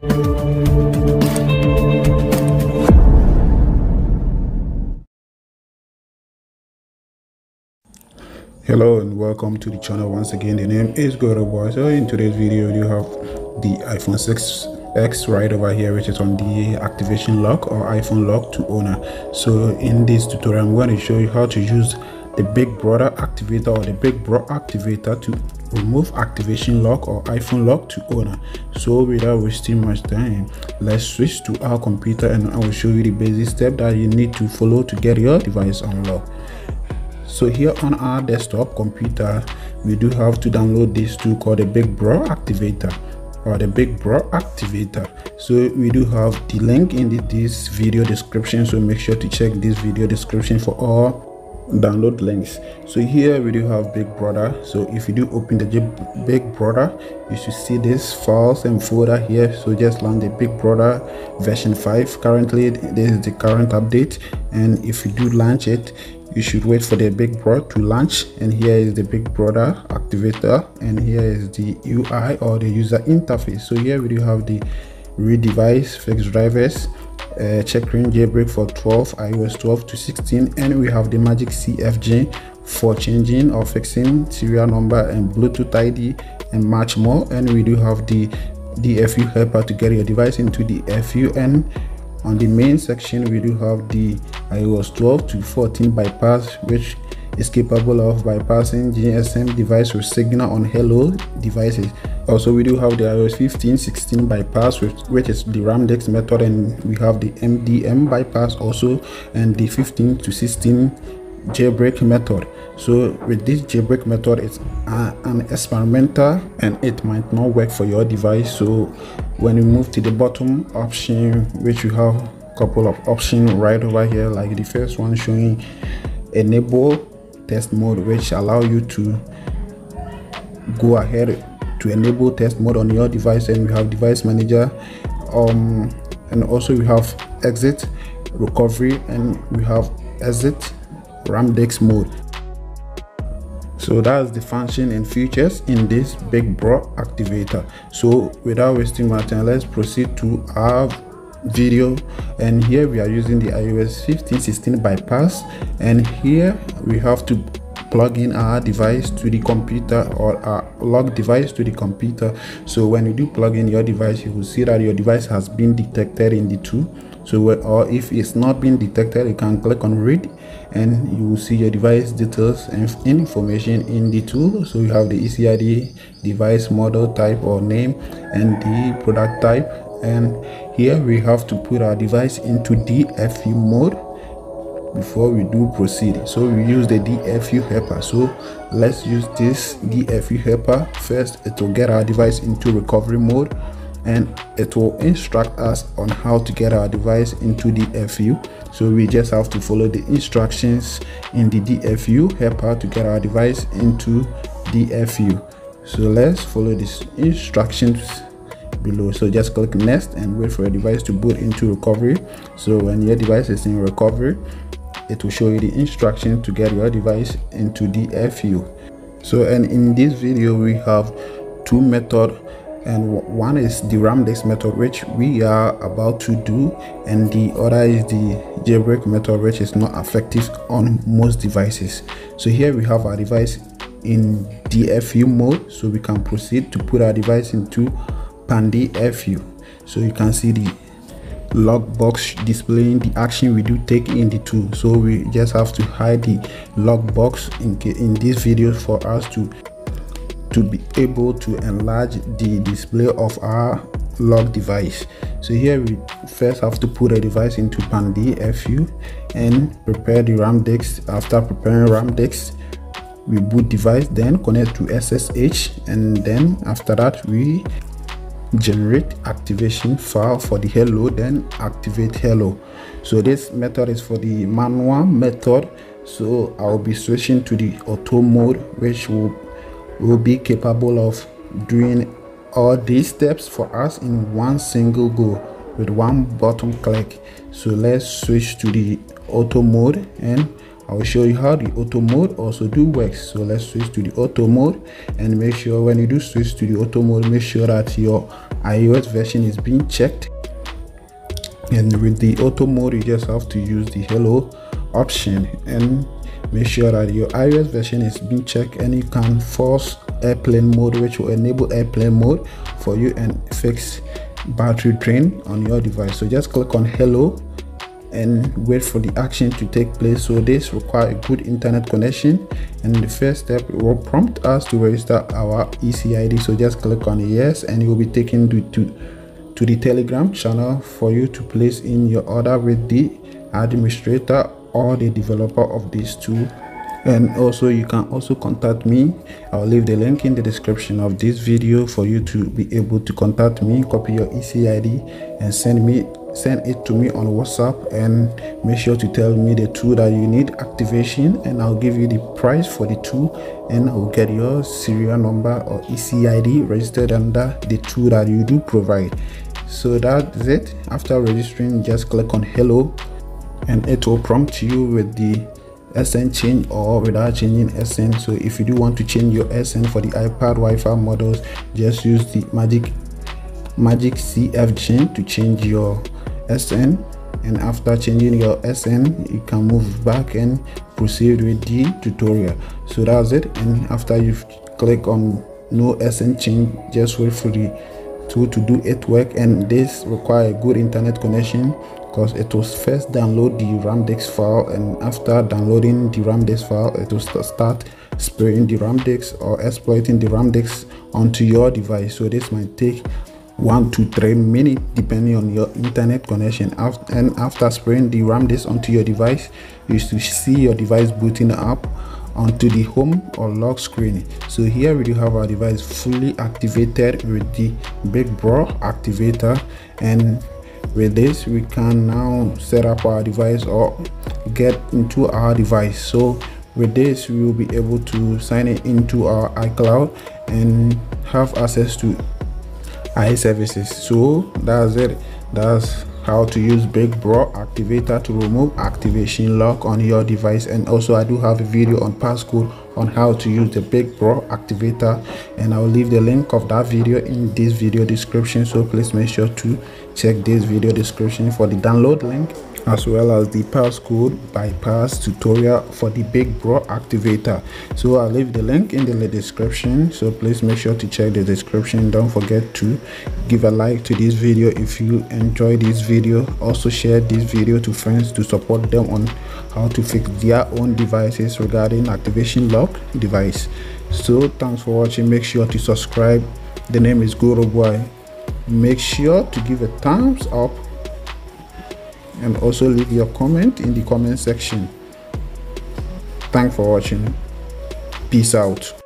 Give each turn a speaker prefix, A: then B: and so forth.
A: hello and welcome to the channel once again the name is Goro Boy. so in today's video you have the iphone 6x right over here which is on the activation lock or iphone lock to owner so in this tutorial i'm going to show you how to use the big brother activator or the big bro activator to remove activation lock or iphone lock to owner so without wasting much time let's switch to our computer and i will show you the basic step that you need to follow to get your device unlocked. So here on our desktop computer we do have to download this tool called the big bro activator or the big bro activator. So we do have the link in this video description. So make sure to check this video description for all download links. So here we do have big brother. So if you do open the big brother you should see this files and folder here. So just launch the big brother version 5 currently this is the current update. And if you do launch it you should wait for the big brother to launch. And here is the big brother activator. And here is the ui or the user interface. So here we do have the read device fix drivers uh, checkering jailbreak for 12 ios 12 to 16 and we have the magic cfg for changing or fixing serial number and bluetooth id and much more. And we do have the dfu helper to get your device into the fu and on the main section we do have the ios 12 to 14 bypass which is capable of bypassing GSM device with signal on hello devices. Also, we do have the iOS 15, 16 bypass, which, which is the Ramdex method, and we have the MDM bypass also, and the 15 to 16 jailbreak method. So with this jailbreak method, it's uh, an experimental and it might not work for your device. So when we move to the bottom option, which you have a couple of options right over here, like the first one showing enable test mode which allow you to go ahead to enable test mode on your device and we have device manager um and also we have exit recovery and we have exit ramdex mode. So that's the function and features in this big bro activator. So without wasting my time let's proceed to our video. And here we are using the ios 15 16 bypass. And here we have to plug in our device to the computer or our log device to the computer. So when you do plug in your device you will see that your device has been detected in the tool so or if it's not been detected you can click on read and you will see your device details and information in the tool so you have the ecid device model type or name and the product type and here we have to put our device into DFU mode before we do proceed. So we use the DFU helper. So let's use this DFU helper. First it will get our device into recovery mode and it will instruct us on how to get our device into DFU so we just have to follow the instructions in the DFU helper to get our device into DFU so let's follow these instructions below. So just click next and wait for your device to boot into recovery. So when your device is in recovery it will show you the instruction to get your device into DFU so and in this video we have two methods and one is the ramdex method which we are about to do and the other is the jailbreak method which is not effective on most devices. So here we have our device in dfu mode so we can proceed to put our device into Pandy FU. So you can see the log box displaying the action we do take in the tool. So we just have to hide the log box in, in this video for us to to be able to enlarge the display of our log device so here we first have to put a device into pandy fu and prepare the ramdex after preparing ramdex we boot device then connect to ssh and then after that we generate activation file for the hello then activate hello. So this method is for the manual method. So i'll be switching to the auto mode which will will be capable of doing all these steps for us in one single go with one button click. So let's switch to the auto mode and I will show you how the auto mode also do works. So let's switch to the auto mode and make sure when you do switch to the auto mode, make sure that your iOS version is being checked. And with the auto mode, you just have to use the hello option and make sure that your iOS version is being checked and you can force airplane mode which will enable airplane mode for you and fix battery drain on your device so just click on hello and wait for the action to take place. So this require a good internet connection. And the first step will prompt us to register our ECID so just click on yes and you will be taken to, to to the telegram channel for you to place in your order with the administrator or the developer of this tool and also you can also contact me. I'll leave the link in the description of this video for you to be able to contact me copy your ecid and send me send it to me on whatsapp and make sure to tell me the tool that you need activation and i'll give you the price for the tool and i'll get your serial number or ecid registered under the tool that you do provide so that's it after registering just click on hello and it will prompt you with the SN change or without changing SN. So if you do want to change your SN for the iPad Wi-Fi models, just use the Magic Magic CF chain to change your SN. And after changing your SN, you can move back and proceed with the tutorial. So that's it. And after you click on no SN change, just wait for the tool to do it work. And this require a good internet connection because it will first download the RAM disk file and after downloading the RAM disk file it will start spraying the RAM disk or exploiting the RAM disk onto your device so this might take one to three minutes depending on your internet connection. And after spraying the RAM disk onto your device you should see your device booting up onto the home or lock screen. So here we do have our device fully activated with the big bro activator. And with this we can now set up our device or get into our device. So with this we will be able to sign it into our icloud and have access to iServices so that's it. That's how to use big bro activator to remove activation lock on your device. And also i do have a video on passcode on how to use the big bro activator and i'll leave the link of that video in this video description so please make sure to check this video description for the download link as well as the passcode bypass tutorial for the big bro activator. So i'll leave the link in the description so please make sure to check the description. Don't forget to give a like to this video if you enjoy this video. Also share this video to friends to support them on how to fix their own devices regarding activation lock device. So thanks for watching. Make sure to subscribe. The name is guru boy. Make sure to give a thumbs up and also leave your comment in the comment section. Thanks for watching. Peace out